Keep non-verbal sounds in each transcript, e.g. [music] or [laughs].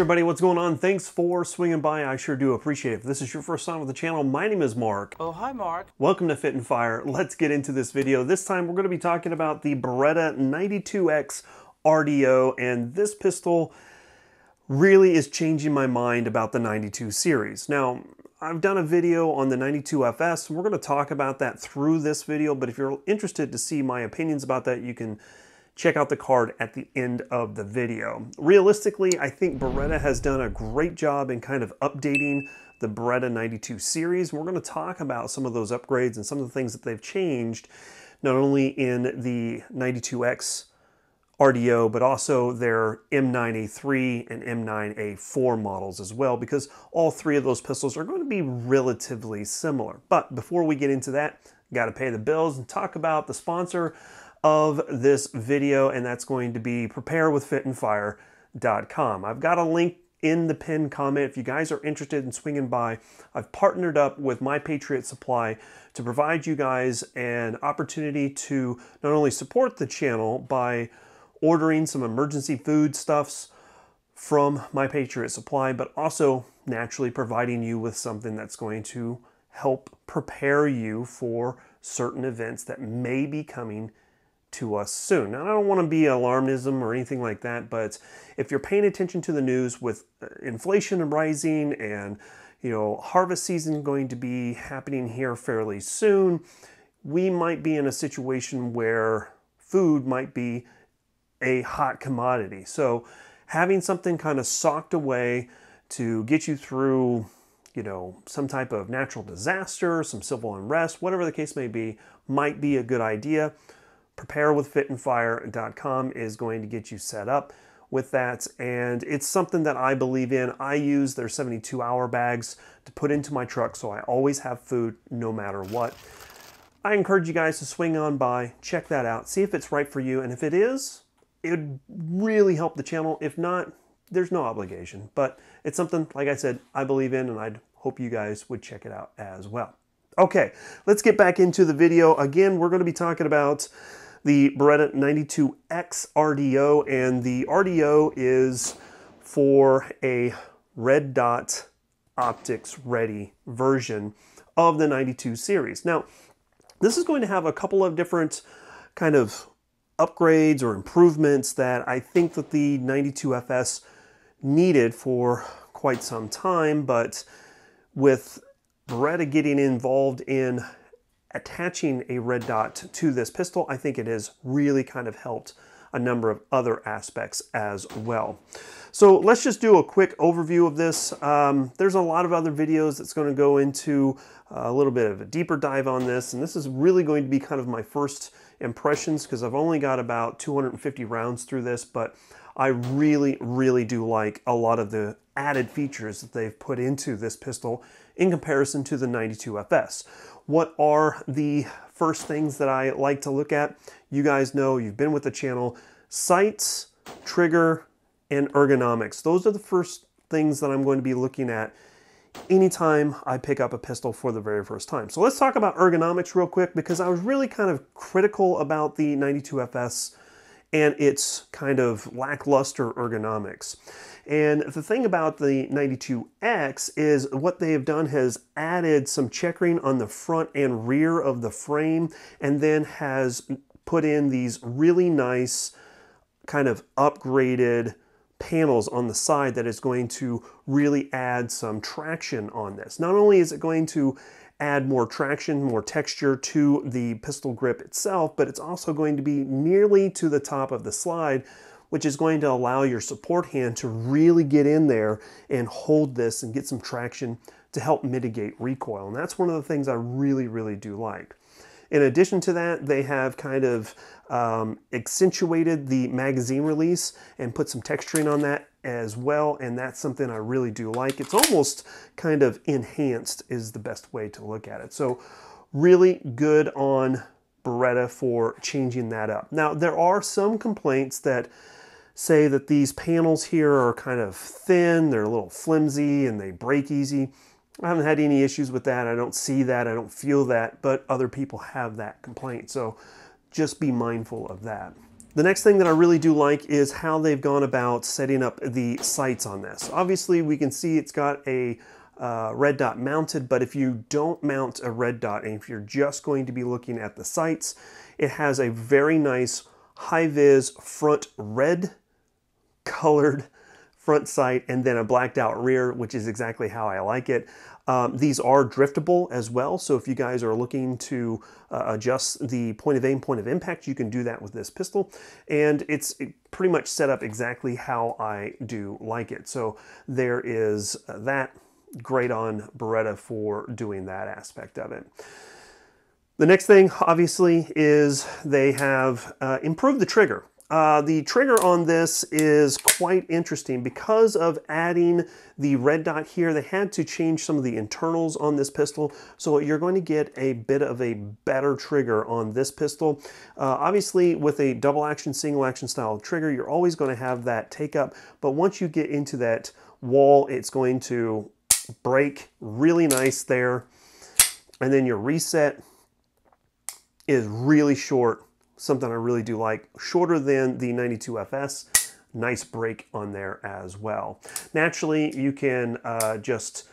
Everybody, what's going on? Thanks for swinging by. I sure do appreciate it. If this is your first time with the channel, my name is Mark. Oh, hi Mark. Welcome to Fit and Fire. Let's get into this video. This time we're going to be talking about the Beretta 92X RDO and this pistol really is changing my mind about the 92 series. Now, I've done a video on the 92FS. We're going to talk about that through this video, but if you're interested to see my opinions about that, you can check out the card at the end of the video. Realistically, I think Beretta has done a great job in kind of updating the Beretta 92 series. We're going to talk about some of those upgrades and some of the things that they've changed, not only in the 92X RDO, but also their M9A3 and M9A4 models as well, because all three of those pistols are going to be relatively similar. But before we get into that, got to pay the bills and talk about the sponsor of this video, and that's going to be preparewithfitandfire.com. I've got a link in the pinned comment. If you guys are interested in swinging by, I've partnered up with My Patriot Supply to provide you guys an opportunity to not only support the channel by ordering some emergency food stuffs from My Patriot Supply, but also naturally providing you with something that's going to help prepare you for certain events that may be coming to us soon. Now, I don't want to be alarmism or anything like that, but if you're paying attention to the news with uh, inflation rising and you know harvest season going to be happening here fairly soon, we might be in a situation where food might be a hot commodity. So having something kind of socked away to get you through, you know, some type of natural disaster, some civil unrest, whatever the case may be, might be a good idea. Preparewithfitandfire.com is going to get you set up with that and it's something that I believe in. I use their 72 hour bags to put into my truck so I always have food no matter what. I encourage you guys to swing on by, check that out, see if it's right for you and if it is, it would really help the channel. If not, there's no obligation. But it's something, like I said, I believe in, and I'd hope you guys would check it out as well. Okay, let's get back into the video. Again, we're going to be talking about the Beretta 92X RDO, and the RDO is for a red dot optics ready version of the 92 series. Now, this is going to have a couple of different kind of upgrades or improvements that I think that the 92FS needed for quite some time, but with Beretta getting involved in attaching a red dot to this pistol, I think it has really kind of helped a number of other aspects as well. So let's just do a quick overview of this. Um, there's a lot of other videos that's going to go into a little bit of a deeper dive on this, and this is really going to be kind of my first impressions because I've only got about 250 rounds through this, but I really, really do like a lot of the added features that they've put into this pistol in comparison to the 92FS. What are the first things that I like to look at? You guys know, you've been with the channel, sights, trigger, and ergonomics. Those are the first things that I'm going to be looking at anytime I pick up a pistol for the very first time. So let's talk about ergonomics real quick because I was really kind of critical about the 92FS and its kind of lackluster ergonomics. And the thing about the 92X is what they have done has added some checkering on the front and rear of the frame and then has put in these really nice kind of upgraded panels on the side that is going to really add some traction on this. Not only is it going to add more traction, more texture to the pistol grip itself, but it's also going to be nearly to the top of the slide, which is going to allow your support hand to really get in there and hold this and get some traction to help mitigate recoil. And that's one of the things I really, really do like. In addition to that, they have kind of um, accentuated the magazine release and put some texturing on that as well, and that's something I really do like. It's almost kind of enhanced is the best way to look at it. So really good on Beretta for changing that up. Now, there are some complaints that say that these panels here are kind of thin, they're a little flimsy, and they break easy. I haven't had any issues with that. I don't see that. I don't feel that, but other people have that complaint. So just be mindful of that. The next thing that I really do like is how they've gone about setting up the sights on this. Obviously, we can see it's got a uh, red dot mounted, but if you don't mount a red dot and if you're just going to be looking at the sights, it has a very nice high-vis front red colored front sight and then a blacked out rear, which is exactly how I like it. Um, these are driftable as well, so if you guys are looking to uh, adjust the point of aim, point of impact, you can do that with this pistol. And it's pretty much set up exactly how I do like it. So there is that. Great on Beretta for doing that aspect of it. The next thing, obviously, is they have uh, improved the trigger. Uh, the trigger on this is quite interesting because of adding the red dot here. They had to change some of the internals on this pistol, so you're going to get a bit of a better trigger on this pistol. Uh, obviously, with a double action, single action style trigger, you're always going to have that take up, but once you get into that wall, it's going to break really nice there. And then your reset is really short something I really do like. Shorter than the 92FS, nice break on there as well. Naturally, you can uh, just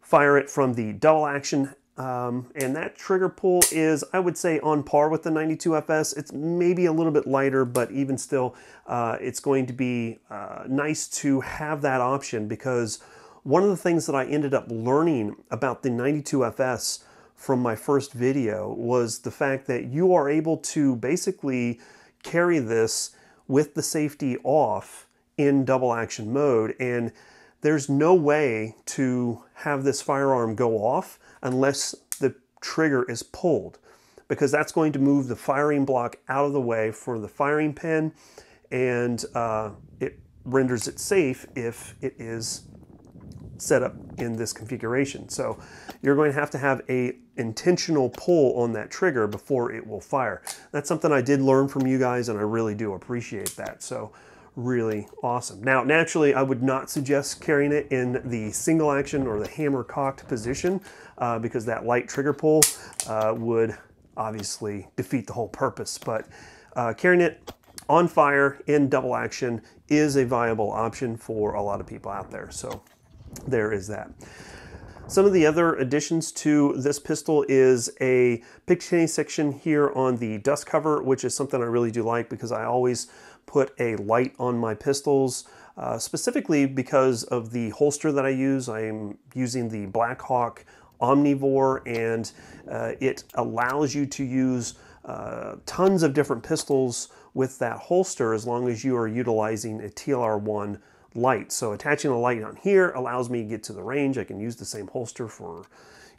fire it from the double action um, and that trigger pull is, I would say, on par with the 92FS. It's maybe a little bit lighter, but even still, uh, it's going to be uh, nice to have that option because one of the things that I ended up learning about the 92FS from my first video was the fact that you are able to basically carry this with the safety off in double action mode. And there's no way to have this firearm go off unless the trigger is pulled because that's going to move the firing block out of the way for the firing pin and uh, it renders it safe if it is set up in this configuration. So you're going to have to have a intentional pull on that trigger before it will fire. That's something I did learn from you guys and I really do appreciate that. So really awesome. Now, naturally, I would not suggest carrying it in the single action or the hammer cocked position uh, because that light trigger pull uh, would obviously defeat the whole purpose. But uh, carrying it on fire in double action is a viable option for a lot of people out there. So there is that. Some of the other additions to this pistol is a Picatinny section here on the dust cover, which is something I really do like because I always put a light on my pistols, uh, specifically because of the holster that I use. I am using the Blackhawk Omnivore and uh, it allows you to use uh, tons of different pistols with that holster as long as you are utilizing a TLR1 light. So attaching a light on here allows me to get to the range. I can use the same holster for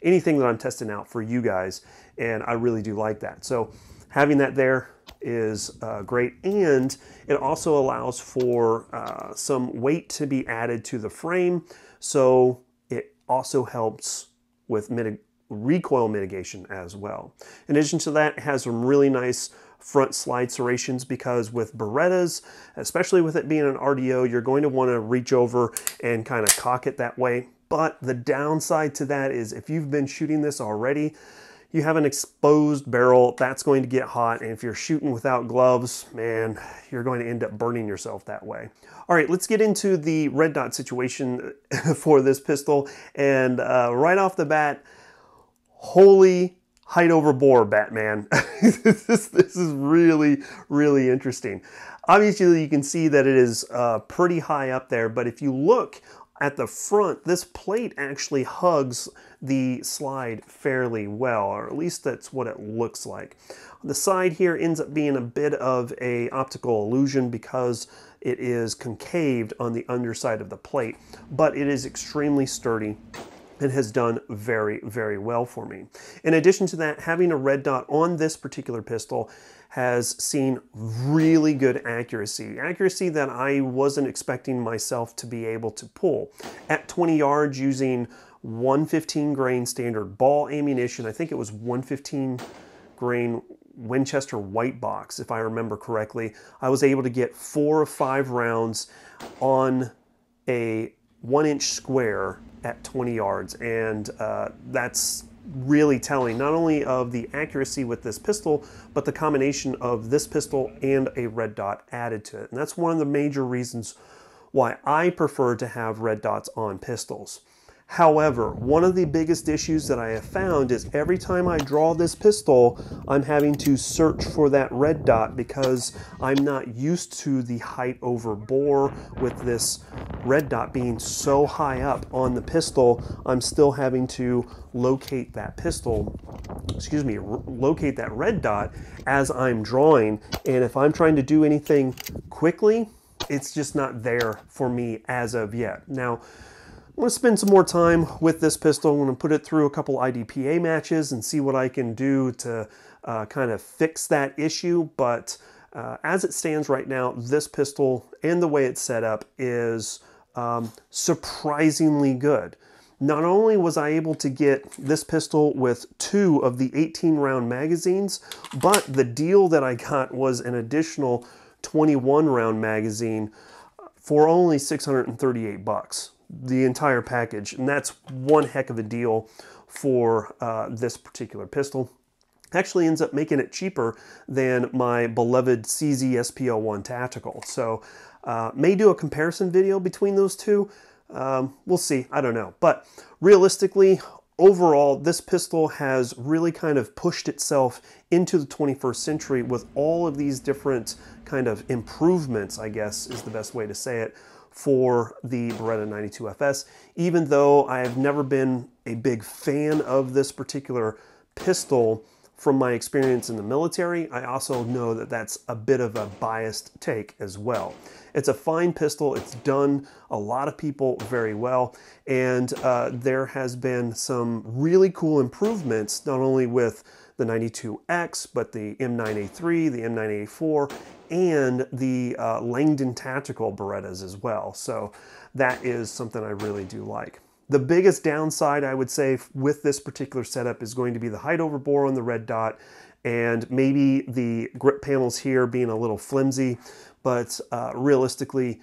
anything that I'm testing out for you guys, and I really do like that. So having that there is uh, great, and it also allows for uh, some weight to be added to the frame, so it also helps with recoil mitigation as well. In addition to that, it has some really nice front slide serrations because with Berettas, especially with it being an RDO, you're going to want to reach over and kind of cock it that way. But the downside to that is if you've been shooting this already, you have an exposed barrel, that's going to get hot. And if you're shooting without gloves, man, you're going to end up burning yourself that way. All right, let's get into the red dot situation [laughs] for this pistol. And uh, right off the bat, holy height over bore, Batman. [laughs] this, this is really, really interesting. Obviously, you can see that it is uh, pretty high up there, but if you look at the front, this plate actually hugs the slide fairly well, or at least that's what it looks like. The side here ends up being a bit of a optical illusion because it is concaved on the underside of the plate, but it is extremely sturdy and has done very, very well for me. In addition to that, having a red dot on this particular pistol has seen really good accuracy. Accuracy that I wasn't expecting myself to be able to pull. At 20 yards using 115 grain standard ball ammunition, I think it was 115 grain Winchester white box, if I remember correctly, I was able to get four or five rounds on a one inch square at 20 yards. And uh, that's really telling, not only of the accuracy with this pistol, but the combination of this pistol and a red dot added to it. And that's one of the major reasons why I prefer to have red dots on pistols. However, one of the biggest issues that I have found is every time I draw this pistol, I'm having to search for that red dot because I'm not used to the height over bore with this red dot being so high up on the pistol. I'm still having to locate that pistol, excuse me, locate that red dot as I'm drawing. And if I'm trying to do anything quickly, it's just not there for me as of yet. Now, I'm going to spend some more time with this pistol. I'm going to put it through a couple IDPA matches and see what I can do to uh, kind of fix that issue. But uh, as it stands right now, this pistol and the way it's set up is um, surprisingly good. Not only was I able to get this pistol with two of the 18 round magazines, but the deal that I got was an additional 21 round magazine for only 638 bucks the entire package, and that's one heck of a deal for uh, this particular pistol. Actually ends up making it cheaper than my beloved CZ SP01 Tactical. So uh, may do a comparison video between those two. Um, we'll see, I don't know. But realistically, overall, this pistol has really kind of pushed itself into the 21st century with all of these different kind of improvements, I guess is the best way to say it, for the Beretta 92FS, even though I have never been a big fan of this particular pistol from my experience in the military, I also know that that's a bit of a biased take as well. It's a fine pistol. It's done a lot of people very well. And uh, there has been some really cool improvements, not only with the 92X, but the M9A3, the M9A4, and the uh, Langdon Tactical Berettas as well. So that is something I really do like. The biggest downside I would say with this particular setup is going to be the height over bore on the red dot and maybe the grip panels here being a little flimsy, but uh, realistically,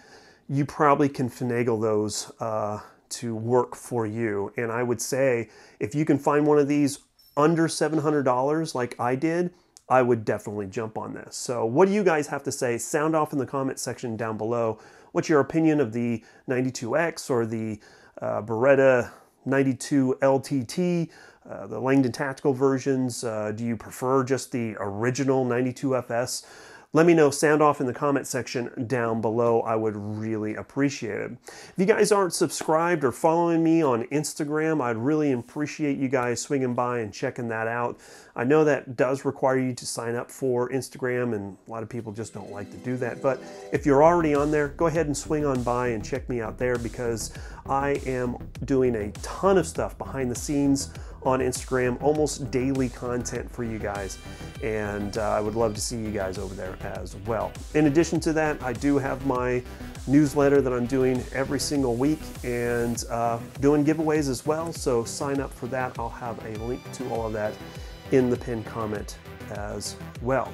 you probably can finagle those uh, to work for you. And I would say if you can find one of these under $700 like I did, I would definitely jump on this. So what do you guys have to say? Sound off in the comment section down below. What's your opinion of the 92X or the uh, Beretta 92 LTT, uh, the Langdon Tactical versions? Uh, do you prefer just the original 92FS? Let me know, sound off in the comment section down below. I would really appreciate it. If you guys aren't subscribed or following me on Instagram, I'd really appreciate you guys swinging by and checking that out. I know that does require you to sign up for Instagram, and a lot of people just don't like to do that. But if you're already on there, go ahead and swing on by and check me out there because I am doing a ton of stuff behind the scenes on Instagram, almost daily content for you guys. And uh, I would love to see you guys over there as well. In addition to that, I do have my newsletter that I'm doing every single week and uh, doing giveaways as well. So sign up for that. I'll have a link to all of that in the pinned comment as well.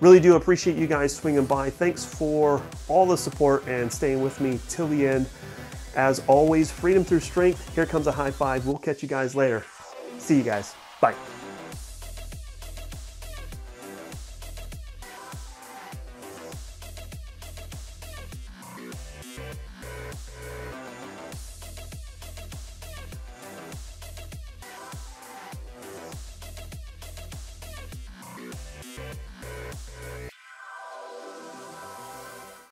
Really do appreciate you guys swinging by. Thanks for all the support and staying with me till the end. As always, freedom through strength. Here comes a high five. We'll catch you guys later. See you guys. Bye.